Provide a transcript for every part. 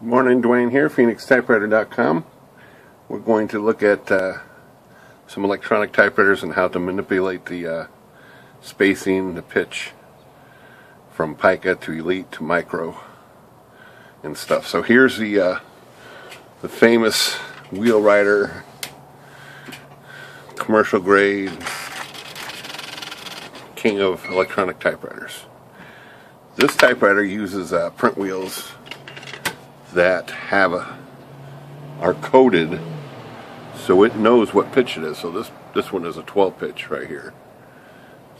Good morning, Dwayne here, PhoenixTypewriter.com. We're going to look at uh, some electronic typewriters and how to manipulate the uh, spacing, the pitch from Pica to Elite to Micro and stuff. So here's the uh, the famous Wheelwriter commercial grade king of electronic typewriters. This typewriter uses uh, print wheels that have a are coded so it knows what pitch it is. So this this one is a 12 pitch right here.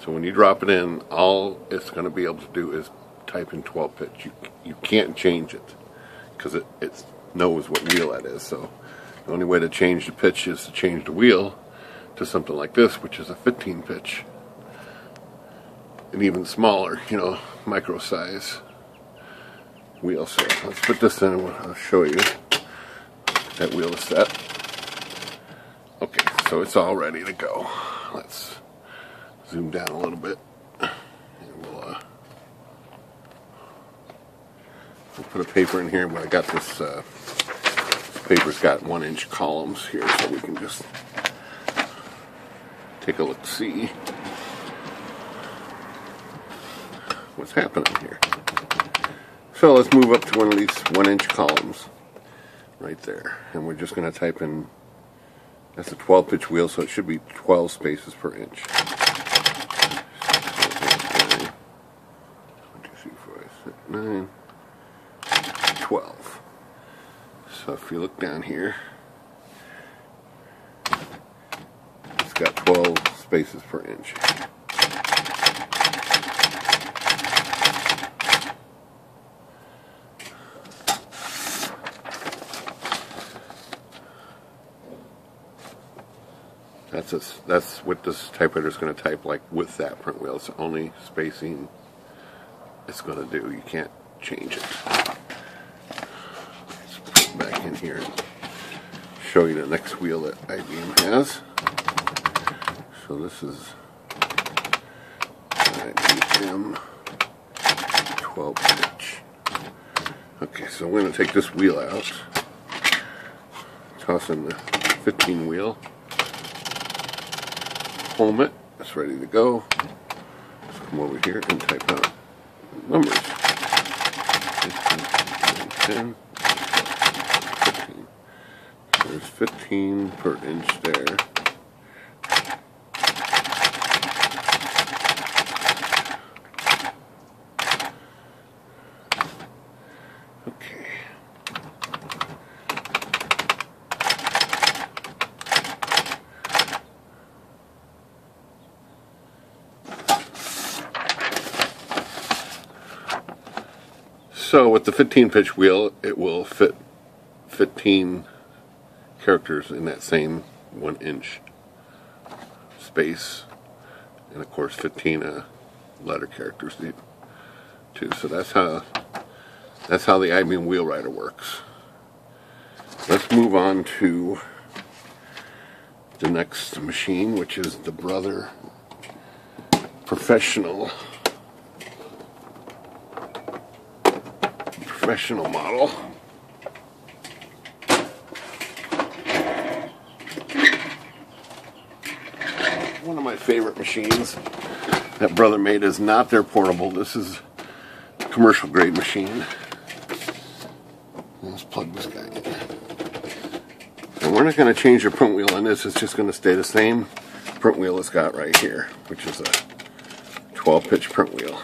So when you drop it in, all it's going to be able to do is type in 12 pitch. You you can't change it because it it knows what wheel that is. So the only way to change the pitch is to change the wheel to something like this, which is a 15 pitch. And even smaller, you know, micro size wheel set. Let's put this in and I'll show you that wheel is set. Okay, so it's all ready to go. Let's zoom down a little bit. We'll, uh, we'll put a paper in here, but I got this, uh, this paper's got one inch columns here, so we can just take a look see what's happening here. So let's move up to one of these one inch columns right there. And we're just going to type in, that's a 12 pitch wheel, so it should be 12 spaces per inch. One, two, three, four, six, nine, 12. So if you look down here, it's got 12 spaces per inch. That's a, that's what this typewriter is going to type like with that print wheel. It's the only spacing it's going to do. You can't change it. Let's put it back in here and show you the next wheel that IBM has. So this is IBM 12 pitch. Okay, so we're going to take this wheel out. Toss in the 15 wheel home it. It's ready to go. Let's come over here and type out numbers. 15, 10, 15. There's 15 per inch there. So with the 15 pitch wheel, it will fit 15 characters in that same one inch space. And of course 15 uh, letter characters too. So that's how that's how the IBM Wheelwriter works. Let's move on to the next machine, which is the Brother Professional professional model. One of my favorite machines that Brother made is not their portable. This is commercial grade machine. Let's plug this guy in. And we're not going to change the print wheel on this. It's just going to stay the same print wheel it's got right here, which is a 12 pitch print wheel.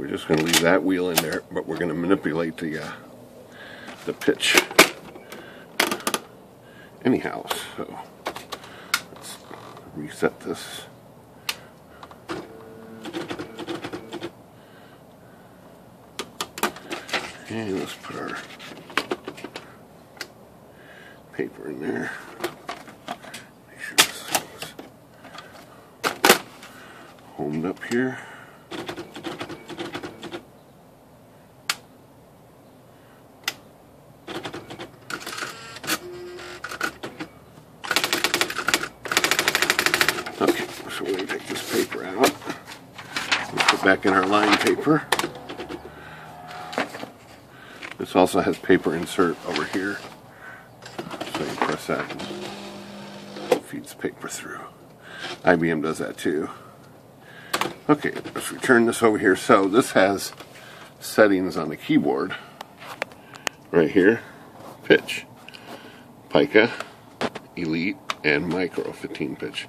We're just going to leave that wheel in there, but we're going to manipulate the uh, the pitch anyhow. So let's reset this. And let's put our paper in there. Make sure this is homed up here. Back in our line paper. This also has paper insert over here. So you press that and feeds paper through. IBM does that too. Okay, let's return this over here. So this has settings on the keyboard right here. Pitch, Pica, Elite, and Micro 15 pitch.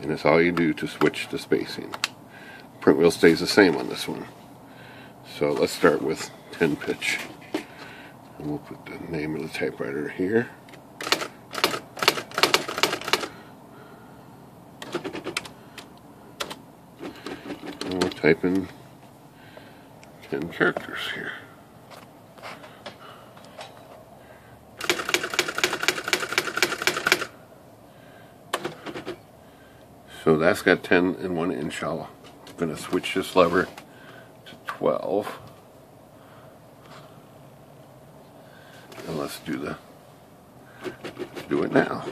And that's all you do to switch the spacing. Print wheel stays the same on this one. So let's start with 10 pitch. And we'll put the name of the typewriter here. And we'll type in 10 characters here. So that's got 10 and 1 inch. Going to switch this lever to 12. And let's do the do it now.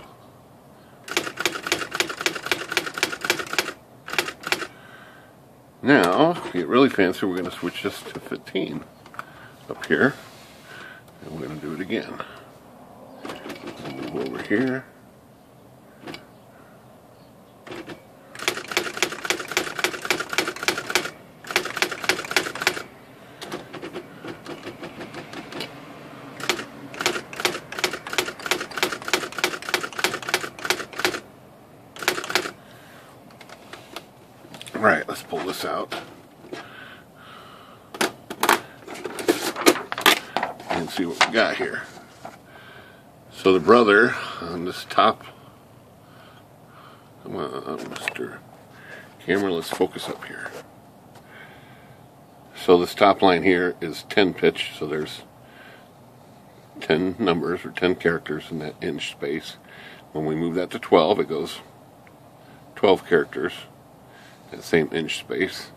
Now, to get really fancy, we're going to switch this to 15 up here. And we're going to do it again. Move over here. Right, let's pull this out. And see what we got here. So the brother on this top, come on, Mr. Camera, let's focus up here. So this top line here is 10 pitch, so there's 10 numbers or 10 characters in that inch space. When we move that to 12, it goes 12 characters same inch space.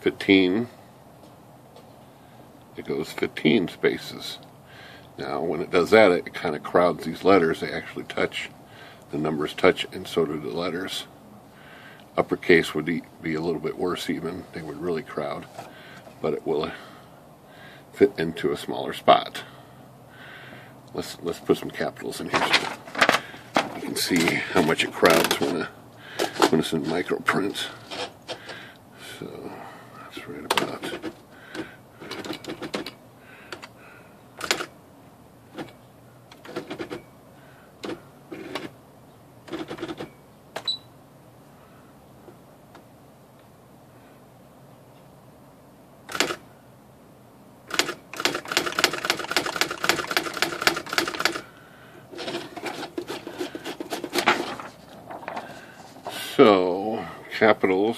15, it goes 15 spaces. Now, when it does that, it kind of crowds these letters. They actually touch, the numbers touch, and so do the letters. Uppercase would be a little bit worse even. They would really crowd, but it will fit into a smaller spot. Let's let's put some capitals in here so you can see how much it crowds when a when it's in microprint. So that's right about. So, capitals.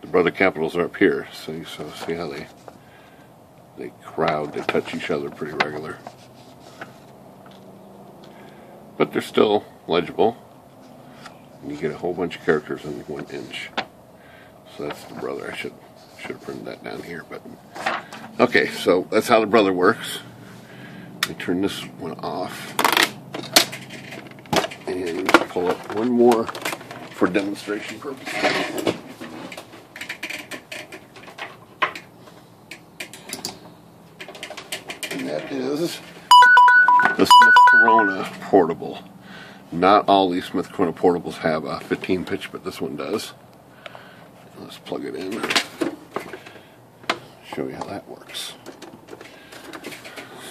The brother capitals are up here. So see how they they crowd, they touch each other pretty regular. But they're still legible. And you get a whole bunch of characters in one inch. So that's the brother. I should should have printed that down here, but okay. So that's how the brother works. Let me turn this one off pull up one more for demonstration purposes. And that is the Smith Corona Portable. Not all these Smith Corona Portables have a 15 pitch, but this one does. Let's plug it in show you how that works.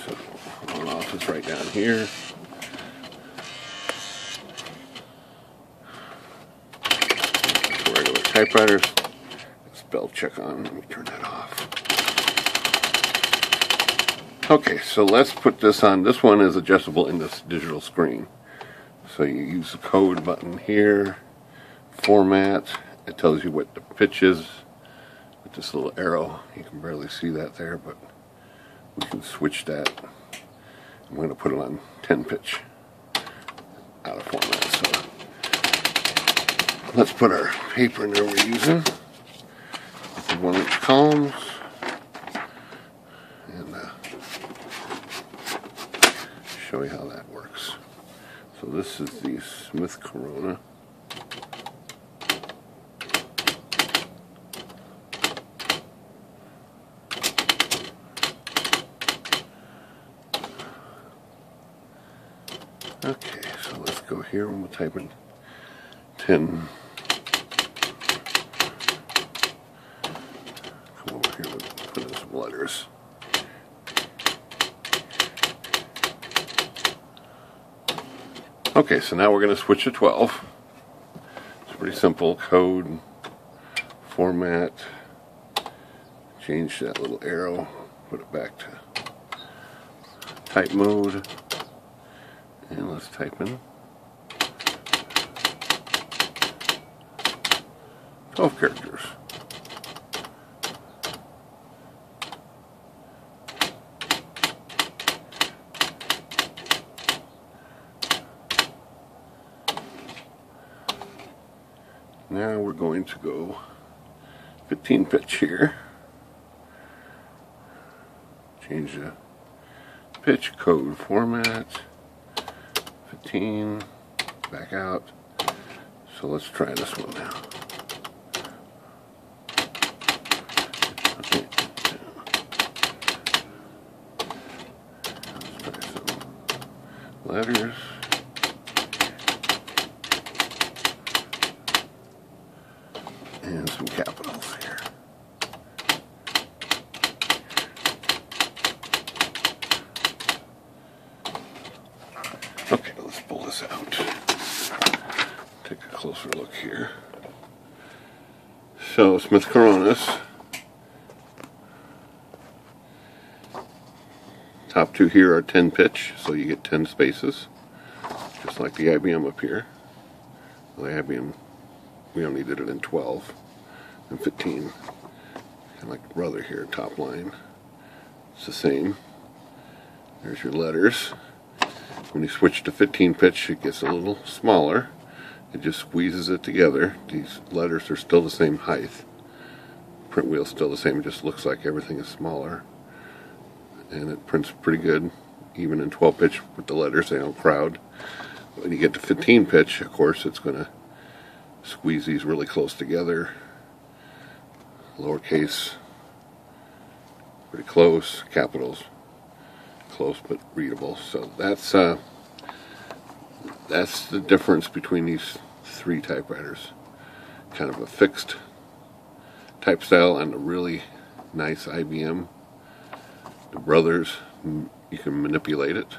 So, on off is right down here. regular typewriters. Spell check on. Let me turn that off. Okay, so let's put this on. This one is adjustable in this digital screen. So you use the code button here, format. It tells you what the pitch is with this little arrow. You can barely see that there, but we can switch that. I'm going to put it on 10 pitch out of format. So Let's put our apron there we're using. One inch combs. And uh, show you how that works. So this is the Smith Corona. Okay, so let's go here and we'll type in 10 letters. Okay, so now we're going to switch to 12. It's pretty simple. Code, format, change that little arrow, put it back to type mode, and let's type in 12 characters. Now we're going to go 15 pitch here. Change the pitch code format. 15. Back out. So let's try this one now. Letters. and some capitals here. Okay, let's pull this out. Take a closer look here. So, Smith Coronas. Top two here are 10 pitch, so you get 10 spaces, just like the IBM up here. The IBM we only did it in 12 and 15 kind of like brother here top line. It's the same. There's your letters. When you switch to 15 pitch it gets a little smaller it just squeezes it together. These letters are still the same height. Print wheel's still the same. It just looks like everything is smaller. And it prints pretty good even in 12 pitch with the letters. They don't crowd. When you get to 15 pitch of course it's going to squeeze these really close together. Lowercase pretty close. Capitals close but readable. So that's uh, that's the difference between these three typewriters kind of a fixed type style and a really nice IBM the brothers you can manipulate it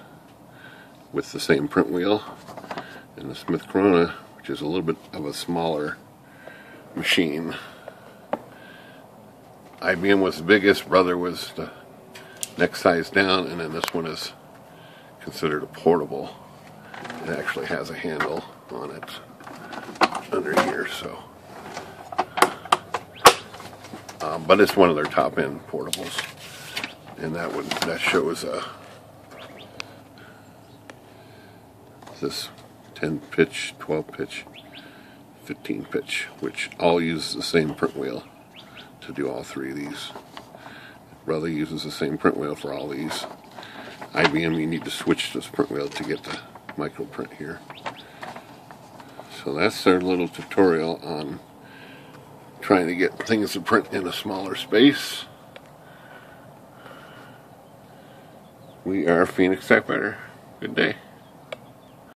with the same print wheel and the Smith Corona which is a little bit of a smaller machine. IBM was the biggest, Brother was the next size down, and then this one is considered a portable. It actually has a handle on it under here, so. Um, but it's one of their top end portables. And that one, that shows uh, this 10 pitch, 12 pitch, 15 pitch, which all use the same print wheel to do all three of these. Brother uses the same print wheel for all these. IBM, you need to switch this print wheel to get the micro print here. So that's their little tutorial on trying to get things to print in a smaller space. We are Phoenix Typewriter. Good day.